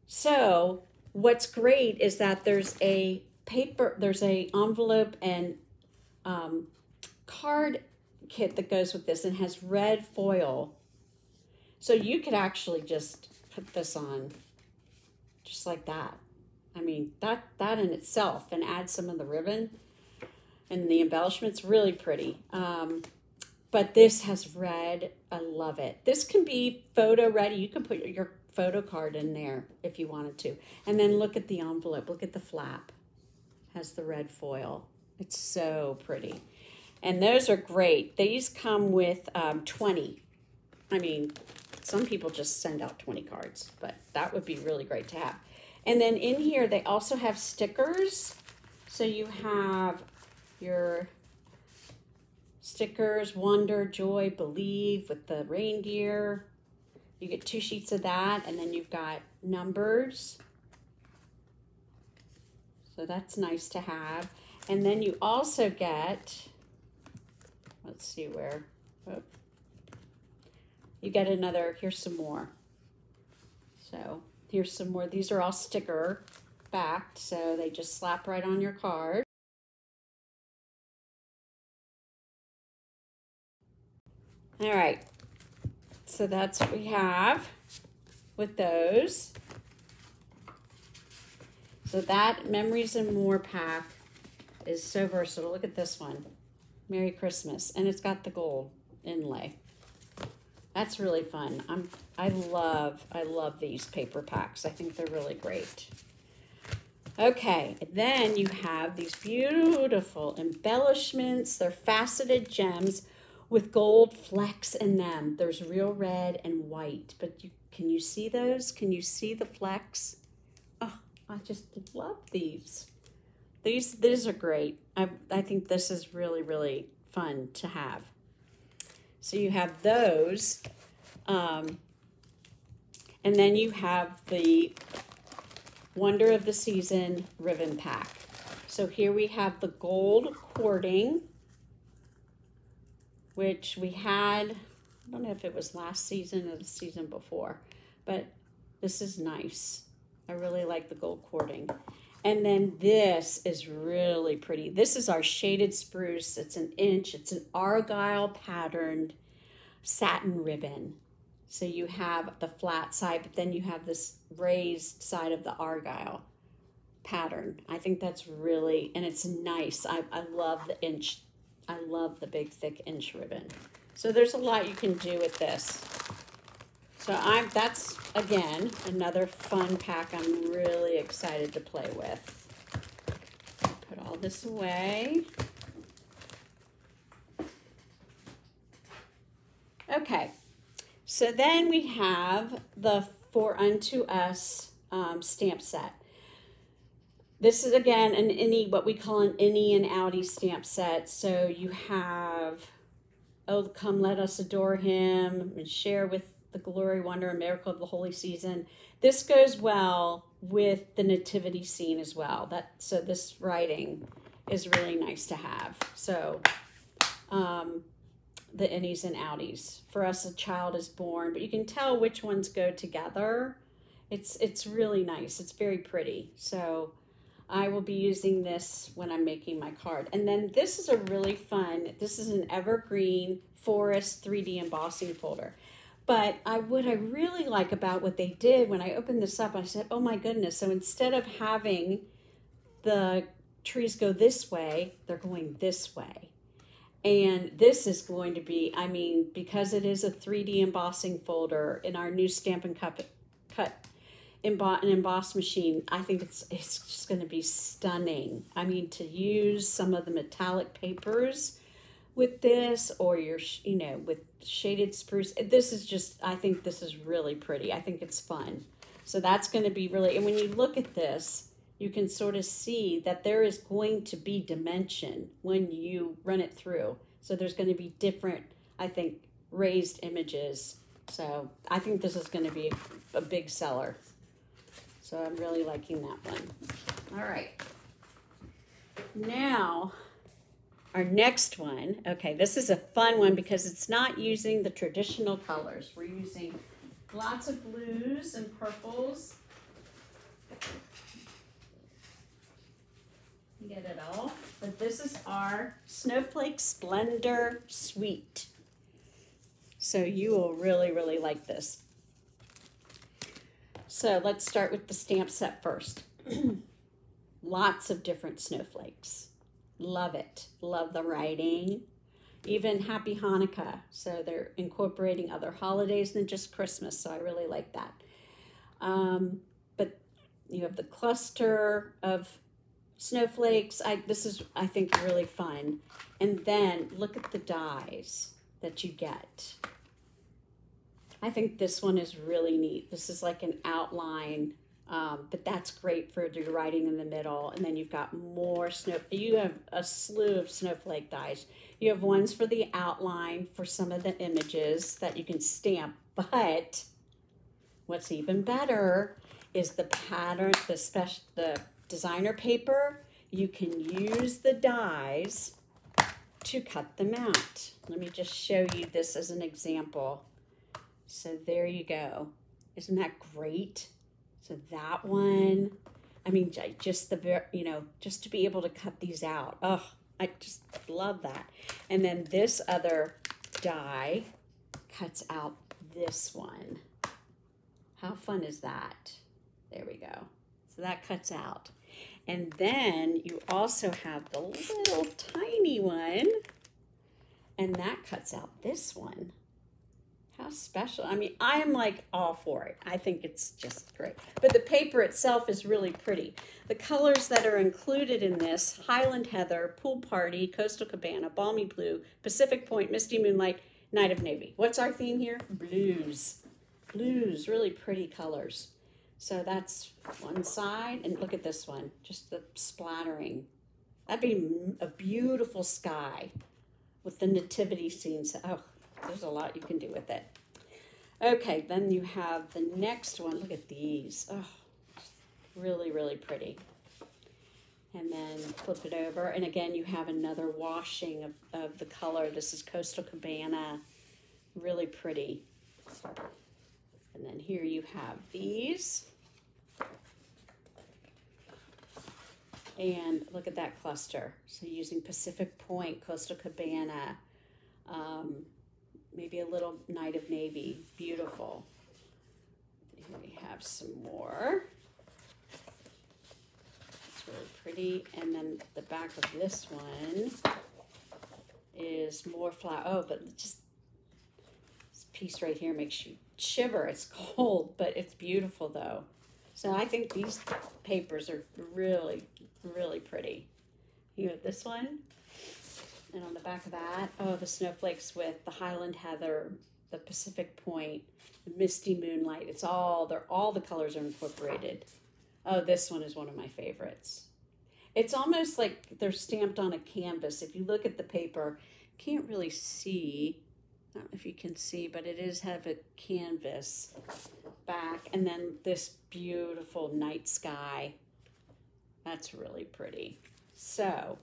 Speaker 1: So what's great is that there's a paper, there's a envelope and um, card kit that goes with this and has red foil. So you could actually just put this on just like that. I mean, that, that in itself and add some of the ribbon and the embellishments, really pretty. Um, but this has red. I love it. This can be photo ready. You can put your photo card in there if you wanted to. And then look at the envelope. Look at the flap. Has the red foil. It's so pretty. And those are great. These come with um, 20. I mean, some people just send out 20 cards, but that would be really great to have. And then in here, they also have stickers. So you have your stickers, wonder, joy, believe with the reindeer. You get two sheets of that, and then you've got numbers. So that's nice to have. And then you also get, let's see where, oh, you get another, here's some more. So here's some more. These are all sticker backed, so they just slap right on your card. All right, so that's what we have with those. So that Memories and More pack is so versatile. Look at this one. Merry Christmas. And it's got the gold inlay. That's really fun. I'm I love I love these paper packs. I think they're really great. Okay, then you have these beautiful embellishments. They're faceted gems with gold flecks in them. There's real red and white, but you can you see those? Can you see the flecks? Oh, I just love these. These these are great. I I think this is really really fun to have. So you have those. Um, and then you have the Wonder of the Season ribbon pack. So here we have the gold cording, which we had, I don't know if it was last season or the season before, but this is nice. I really like the gold cording. And then this is really pretty. This is our shaded spruce. It's an inch. It's an argyle patterned satin ribbon. So you have the flat side, but then you have this raised side of the argyle pattern. I think that's really, and it's nice. I, I love the inch. I love the big thick inch ribbon. So there's a lot you can do with this. So I'm that's again another fun pack I'm really excited to play with. Put all this away. Okay, so then we have the For Unto Us um, stamp set. This is again an innie, what we call an innie and outie stamp set. So you have, oh, come let us adore him and share with the glory, wonder, and miracle of the holy season. This goes well with the nativity scene as well. That so this writing is really nice to have. So um, the innies and outies. For us, a child is born, but you can tell which ones go together. It's it's really nice. It's very pretty. So I will be using this when I'm making my card. And then this is a really fun, this is an evergreen forest 3D embossing folder. But I what I really like about what they did when I opened this up, I said, oh my goodness. So instead of having the trees go this way, they're going this way. And this is going to be, I mean, because it is a 3D embossing folder in our new Stampin' Cup cut emboss an emboss machine, I think it's it's just going to be stunning. I mean, to use some of the metallic papers with this or your you know with shaded spruce. This is just i think this is really pretty. I think it's fun. So that's going to be really and when you look at this you can sort of see that there is going to be dimension when you run it through. So there's going to be different i think raised images. So i think this is going to be a big seller. So i'm really liking that one. All right. Now our next one, okay, this is a fun one because it's not using the traditional colors. We're using lots of blues and purples. You get it all. But this is our Snowflake Splendor Suite. So you will really, really like this. So let's start with the stamp set first. Lots of different snowflakes. Love it. Love the writing. Even Happy Hanukkah. So they're incorporating other holidays than just Christmas. So I really like that. Um, but you have the cluster of snowflakes. I this is I think really fun. And then look at the dies that you get. I think this one is really neat. This is like an outline, um, but that's great for your writing in the middle. And then you've got more snow. You have a slew of snowflake dies. You have ones for the outline for some of the images that you can stamp. But what's even better is the pattern, the special, the designer paper. You can use the dies to cut them out. Let me just show you this as an example. So there you go. Isn't that great? So that one, I mean, just the, you know, just to be able to cut these out. Oh, I just love that. And then this other die cuts out this one. How fun is that? There we go. So that cuts out. And then you also have the little tiny one, and that cuts out this one. How special. I mean, I am like all for it. I think it's just great. But the paper itself is really pretty. The colors that are included in this, Highland Heather, Pool Party, Coastal Cabana, Balmy Blue, Pacific Point, Misty Moonlight, Night of Navy. What's our theme here? Blues. Blues, really pretty colors. So that's one side, and look at this one, just the splattering. That'd be a beautiful sky with the nativity scenes. Oh, there's a lot you can do with it. Okay, then you have the next one. Look at these. Oh, really, really pretty. And then flip it over. And again, you have another washing of, of the color. This is Coastal Cabana. Really pretty. And then here you have these. And look at that cluster. So using Pacific Point, Coastal Cabana, um, maybe a little Night of Navy. Beautiful. Here we have some more. It's really pretty. And then the back of this one is more flower. Oh, but just this piece right here makes you shiver. It's cold, but it's beautiful though. So I think these papers are really, really pretty. You have this one. And on the back of that, oh, the snowflakes with the Highland Heather, the Pacific Point, the Misty Moonlight. It's all, they're all the colors are incorporated. Oh, this one is one of my favorites. It's almost like they're stamped on a canvas. If you look at the paper, can't really see I don't know if you can see, but it is have a canvas back and then this beautiful night sky. That's really pretty. So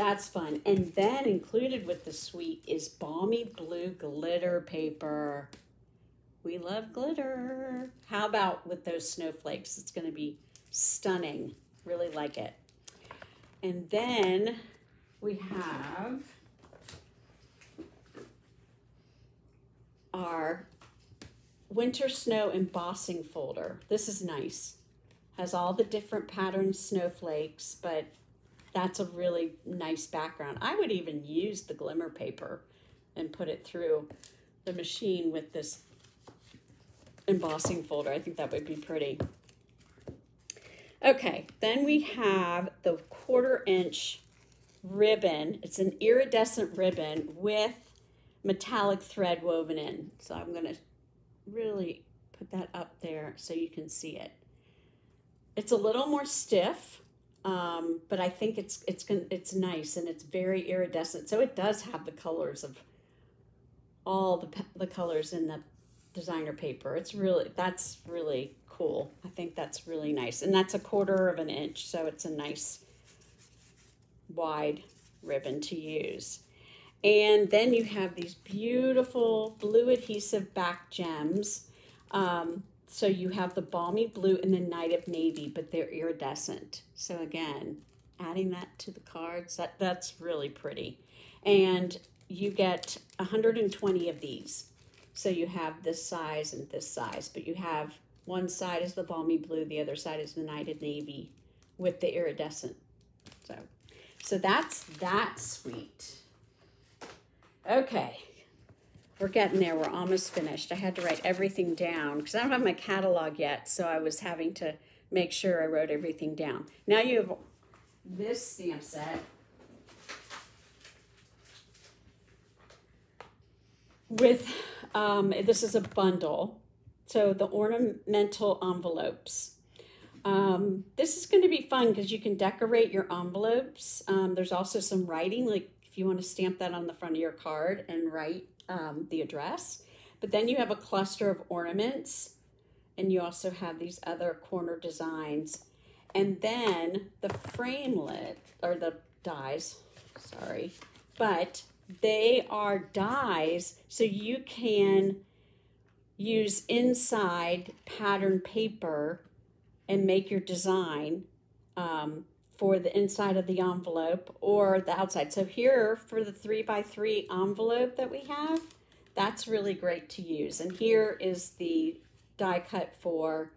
Speaker 1: that's fun. And then included with the suite is balmy blue glitter paper. We love glitter. How about with those snowflakes? It's going to be stunning. Really like it. And then we have our winter snow embossing folder. This is nice. Has all the different pattern snowflakes, but that's a really nice background. I would even use the glimmer paper and put it through the machine with this embossing folder. I think that would be pretty. Okay, then we have the quarter inch ribbon. It's an iridescent ribbon with metallic thread woven in. So I'm going to really put that up there so you can see it. It's a little more stiff, um, but I think it's it's it's nice and it's very iridescent. So it does have the colors of all the the colors in the designer paper. It's really that's really cool. I think that's really nice, and that's a quarter of an inch, so it's a nice wide ribbon to use. And then you have these beautiful blue adhesive back gems. Um, so you have the balmy blue and the night of navy, but they're iridescent. So again, adding that to the cards, that, that's really pretty. And you get 120 of these. So you have this size and this size, but you have one side is the balmy blue, the other side is the night of navy with the iridescent. So, so that's that suite. Okay, we're getting there. We're almost finished. I had to write everything down because I don't have my catalog yet, so I was having to make sure I wrote everything down. Now you have this stamp set. with, um, this is a bundle. So the ornamental envelopes. Um, this is going to be fun because you can decorate your envelopes. Um, there's also some writing, like if you want to stamp that on the front of your card and write um, the address. But then you have a cluster of ornaments and you also have these other corner designs. And then the framelit, or the dies, sorry, but they are dies so you can use inside pattern paper and make your design um, for the inside of the envelope or the outside. So here for the three by three envelope that we have, that's really great to use. And here is the die cut for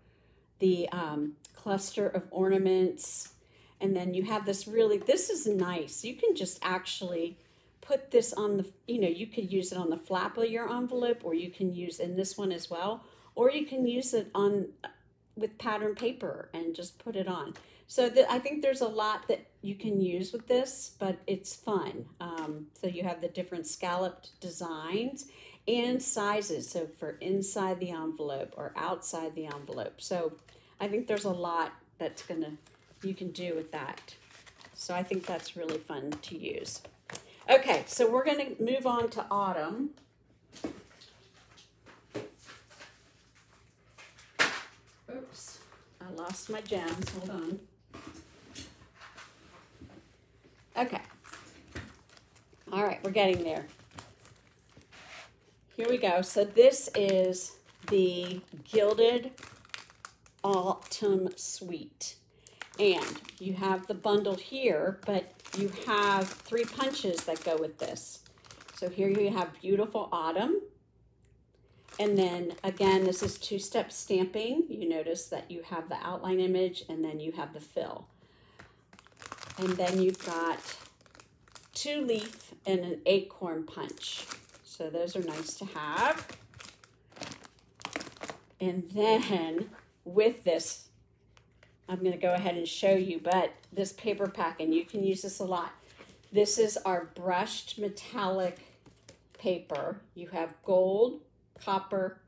Speaker 1: the um, cluster of ornaments. And then you have this really, this is nice. You can just actually put this on the, you know, you could use it on the flap of your envelope or you can use in this one as well. Or you can use it on with pattern paper and just put it on. So the, I think there's a lot that you can use with this, but it's fun. Um, so you have the different scalloped designs and sizes. So for inside the envelope or outside the envelope. So I think there's a lot that's gonna you can do with that. So I think that's really fun to use. Okay, so we're gonna move on to autumn. Oops, I lost my gems, hold on. Okay. All right, we're getting there. Here we go. So this is the Gilded Autumn Suite. And you have the bundle here, but you have three punches that go with this. So here you have Beautiful Autumn. And then again, this is two-step stamping. You notice that you have the outline image and then you have the fill. And then you've got two leaf and an acorn punch. So those are nice to have. And then with this, I'm going to go ahead and show you, but this paper pack, and you can use this a lot. This is our brushed metallic paper. You have gold, copper,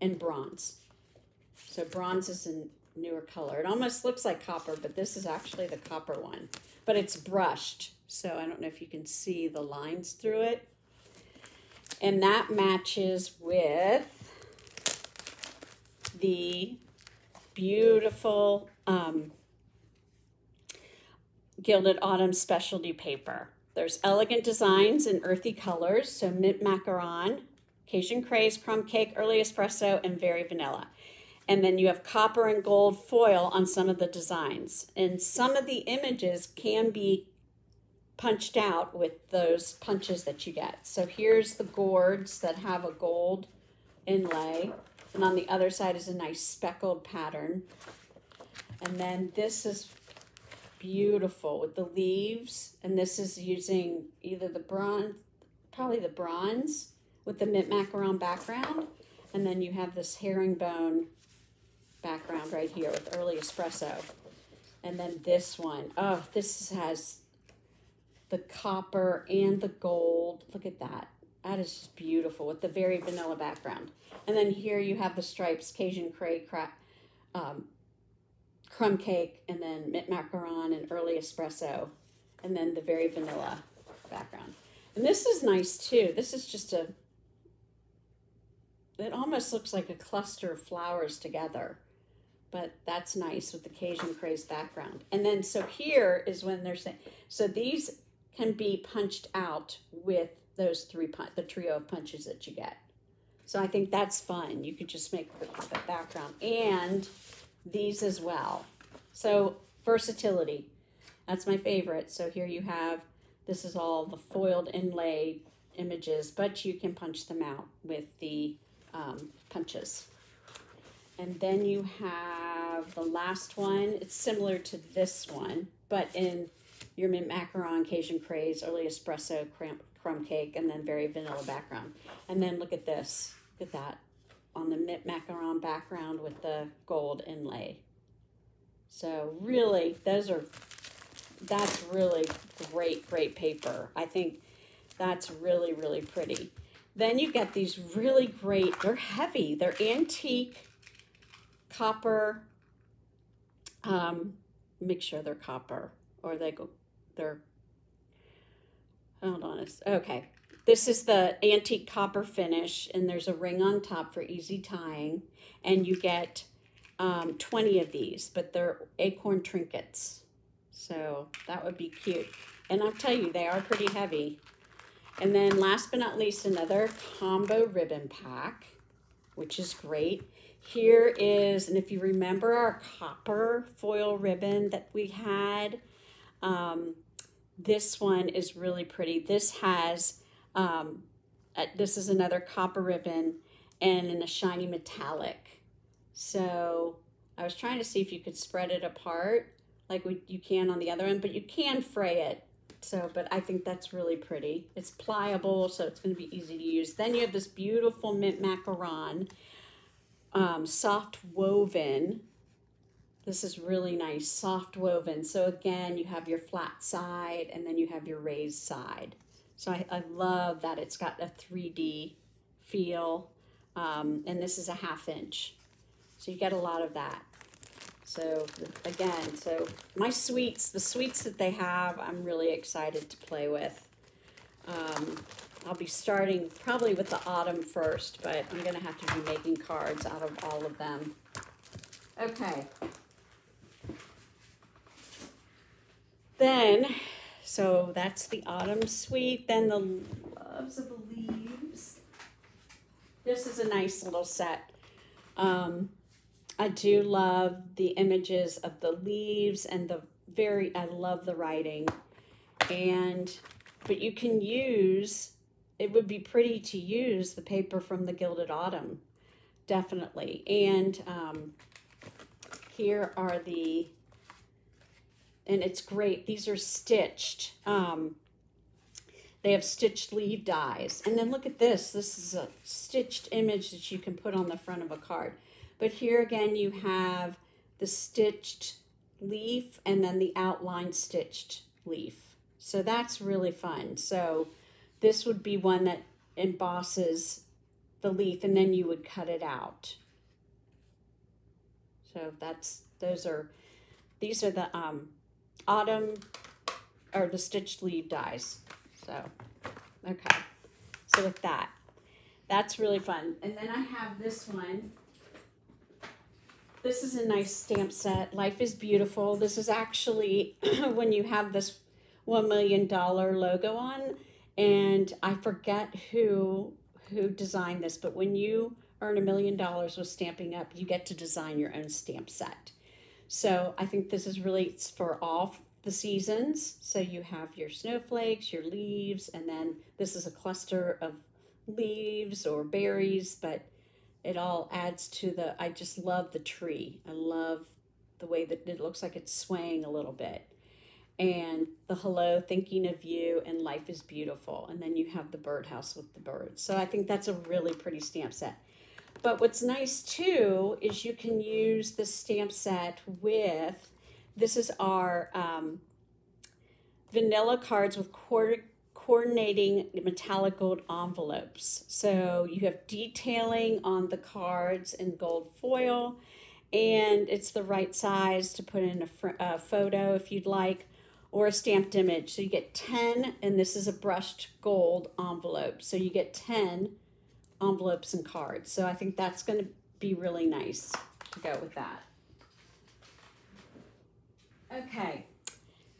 Speaker 1: and bronze. So bronze is a newer color. It almost looks like copper, but this is actually the copper one. But it's brushed, so I don't know if you can see the lines through it. And that matches with the beautiful um, Gilded Autumn specialty paper. There's elegant designs in earthy colors, so mint macaron, Cajun craze, crumb cake, early espresso, and very vanilla. And then you have copper and gold foil on some of the designs. And some of the images can be punched out with those punches that you get. So here's the gourds that have a gold inlay. And on the other side is a nice speckled pattern. And then this is beautiful with the leaves. And this is using either the bronze, probably the bronze with the mint macaron background. And then you have this herringbone background right here with early espresso. And then this one, oh, this has the copper and the gold. Look at that. That is just beautiful with the very vanilla background. And then here you have the stripes, Cajun cray, um, crumb cake, and then mint macaron and early espresso, and then the very vanilla background. And this is nice too. This is just a, it almost looks like a cluster of flowers together, but that's nice with the Cajun craze background. And then so here is when they're saying, so these can be punched out with those three, the trio of punches that you get. So I think that's fun. You could just make the, the background and these as well. So versatility, that's my favorite. So here you have, this is all the foiled inlay images, but you can punch them out with the um, punches. And then you have the last one. It's similar to this one, but in your mint macaron, Cajun craze, early espresso, crumb, crumb cake, and then very vanilla background. And then look at this. Look at that on the mint macaron background with the gold inlay. So really, those are, that's really great, great paper. I think that's really, really pretty. Then you get these really great, they're heavy, they're antique copper. Um, make sure they're copper or they go, they're, hold on, okay. This is the antique copper finish, and there's a ring on top for easy tying, and you get um, 20 of these, but they're acorn trinkets. So that would be cute. And I'll tell you, they are pretty heavy. And then last but not least, another combo ribbon pack, which is great. Here is, and if you remember our copper foil ribbon that we had, um, this one is really pretty. This has um, uh, this is another copper ribbon and in a shiny metallic. So I was trying to see if you could spread it apart like we, you can on the other end, but you can fray it. So, but I think that's really pretty. It's pliable, so it's going to be easy to use. Then you have this beautiful mint macaron, um, soft woven. This is really nice, soft woven. So again, you have your flat side and then you have your raised side. So I, I love that it's got a 3D feel. Um, and this is a half inch. So you get a lot of that. So again, so my sweets, the sweets that they have, I'm really excited to play with. Um, I'll be starting probably with the autumn first, but I'm going to have to be making cards out of all of them. Okay. Then so that's the autumn suite. Then the loves of the leaves. This is a nice little set. Um, I do love the images of the leaves and the very, I love the writing. And, but you can use, it would be pretty to use the paper from the Gilded Autumn, definitely. And um, here are the and it's great. These are stitched. Um, they have stitched leaf dies. And then look at this. This is a stitched image that you can put on the front of a card. But here again, you have the stitched leaf and then the outline stitched leaf. So that's really fun. So this would be one that embosses the leaf and then you would cut it out. So that's, those are, these are the um, autumn or the stitched leaf dies. So, okay. So with that, that's really fun. And then I have this one. This is a nice stamp set. Life is beautiful. This is actually when you have this $1 million logo on. And I forget who who designed this, but when you earn a million dollars with Stampin' Up, you get to design your own stamp set. So I think this is really for all the seasons. So you have your snowflakes, your leaves, and then this is a cluster of leaves or berries, but it all adds to the, I just love the tree. I love the way that it looks like it's swaying a little bit. And the hello, thinking of you, and life is beautiful. And then you have the birdhouse with the birds. So I think that's a really pretty stamp set. But what's nice too is you can use the stamp set with, this is our um, vanilla cards with coordinating metallic gold envelopes. So you have detailing on the cards in gold foil and it's the right size to put in a, a photo if you'd like or a stamped image. So you get 10 and this is a brushed gold envelope. So you get 10 envelopes and cards. So I think that's going to be really nice to go with that. Okay,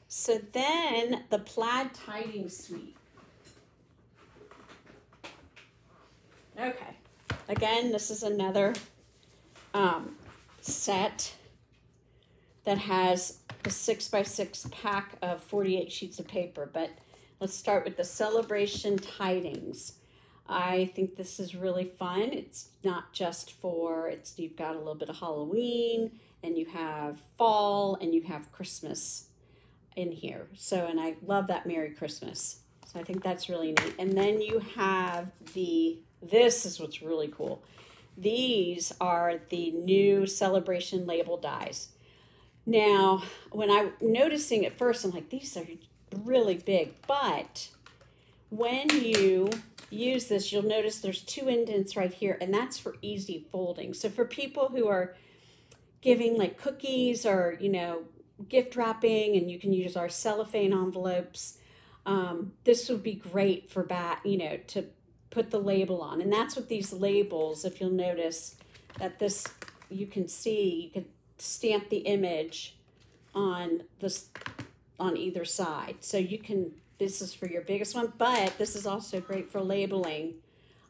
Speaker 1: so then the plaid tiding suite. Okay, again, this is another um, set that has a six by six pack of 48 sheets of paper, but let's start with the celebration tidings. I think this is really fun. It's not just for, it's you've got a little bit of Halloween and you have fall and you have Christmas in here. So, and I love that Merry Christmas. So I think that's really neat. And then you have the, this is what's really cool. These are the new celebration label dies. Now, when I'm noticing at first, I'm like, these are really big, but when you use this, you'll notice there's two indents right here, and that's for easy folding. So for people who are giving like cookies or, you know, gift wrapping, and you can use our cellophane envelopes, um, this would be great for bat, you know, to put the label on. And that's what these labels, if you'll notice that this, you can see, you can stamp the image on this on either side. So you can this is for your biggest one, but this is also great for labeling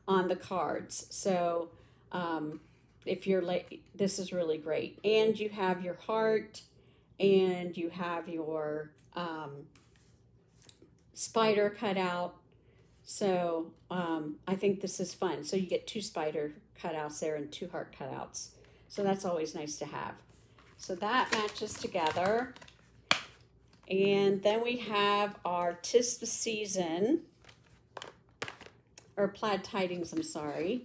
Speaker 1: on the cards. So um, if you're late, this is really great. And you have your heart and you have your um, spider cut out. So um, I think this is fun. So you get two spider cutouts there and two heart cutouts. So that's always nice to have. So that matches together. And then we have our Tis the Season, or Plaid Tidings, I'm sorry.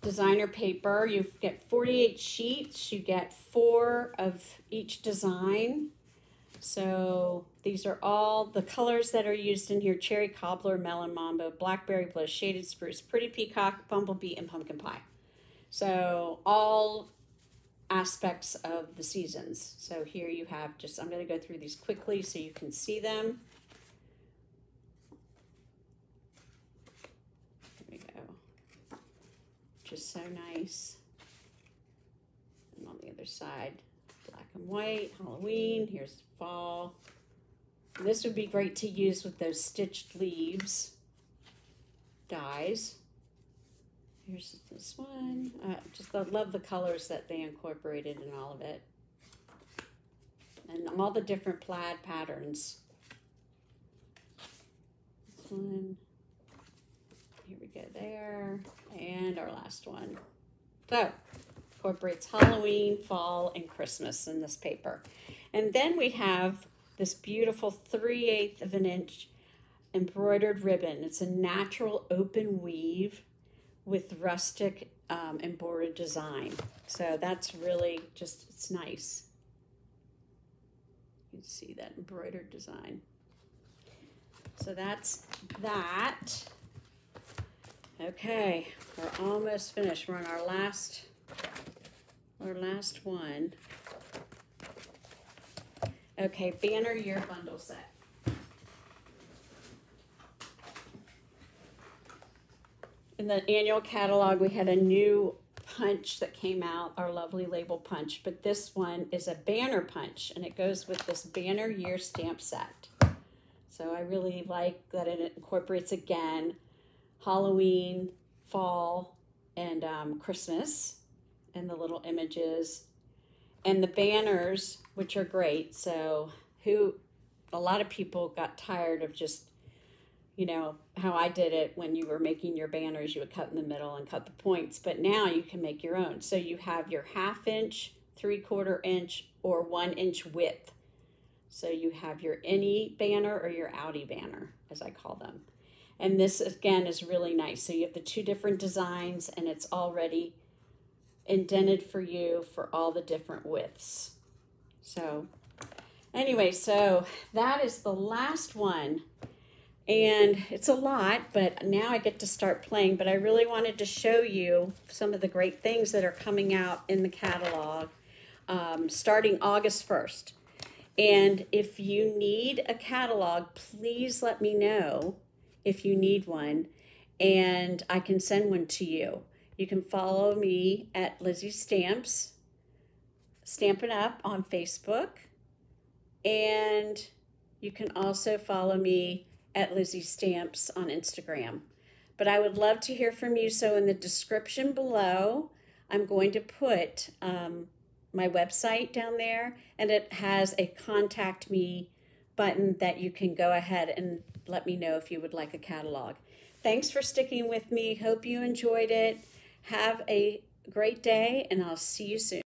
Speaker 1: Designer paper, you get 48 sheets, you get four of each design. So these are all the colors that are used in here, Cherry Cobbler, Melon Mambo, Blackberry Bliss, Shaded Spruce, Pretty Peacock, Bumblebee, and Pumpkin Pie. So all aspects of the seasons. So here you have just, I'm going to go through these quickly so you can see them. There we go. Just so nice. And on the other side, black and white, Halloween, here's fall. This would be great to use with those stitched leaves dies. Here's this one. Uh, just I love the colors that they incorporated in all of it. And all the different plaid patterns. This one. Here we go there. And our last one. So, incorporates Halloween, fall, and Christmas in this paper. And then we have this beautiful 3 8 of an inch embroidered ribbon. It's a natural open weave with rustic um, embroidered design. So that's really just, it's nice. You can see that embroidered design. So that's that. Okay, we're almost finished. We're on our last, our last one. Okay, banner year bundle set. The annual catalog, we had a new punch that came out, our lovely label punch, but this one is a banner punch and it goes with this banner year stamp set. So I really like that it incorporates again Halloween, fall, and um, Christmas and the little images and the banners, which are great. So who, a lot of people got tired of just you know, how I did it when you were making your banners, you would cut in the middle and cut the points, but now you can make your own. So you have your half inch, three quarter inch, or one inch width. So you have your any banner or your outie banner, as I call them. And this again is really nice. So you have the two different designs and it's already indented for you for all the different widths. So anyway, so that is the last one and it's a lot, but now I get to start playing. But I really wanted to show you some of the great things that are coming out in the catalog um, starting August 1st. And if you need a catalog, please let me know if you need one, and I can send one to you. You can follow me at Lizzy Stamps, Stampin' Up on Facebook, and you can also follow me at Lizzy Stamps on Instagram. But I would love to hear from you. So in the description below, I'm going to put um, my website down there, and it has a contact me button that you can go ahead and let me know if you would like a catalog. Thanks for sticking with me. Hope you enjoyed it. Have a great day, and I'll see you soon.